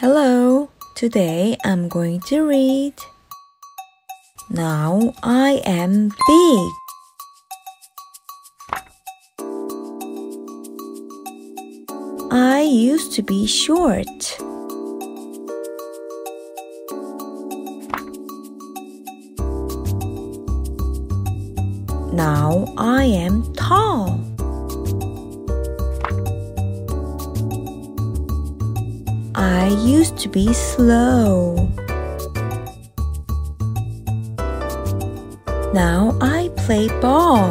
Hello, today I'm going to read. Now I am big. I used to be short. Now I am tall. I used to be slow. Now I play ball.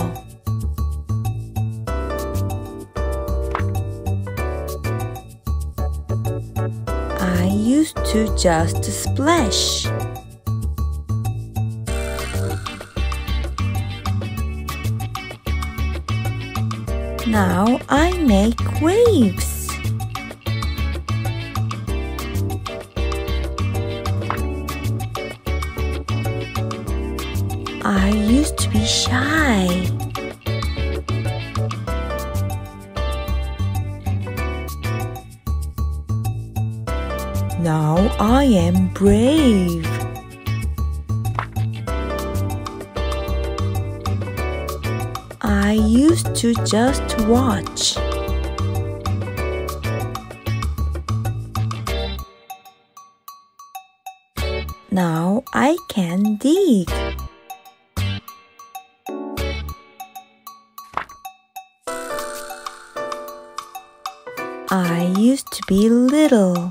I used to just splash. Now I make waves. I used to be shy. Now I am brave. I used to just watch. Now I can dig. I used to be little.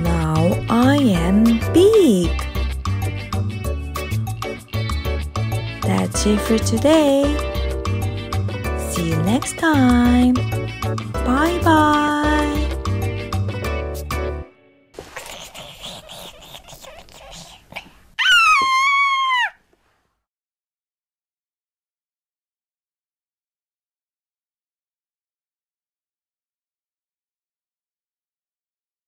Now I am big. That's it for today. See you next time.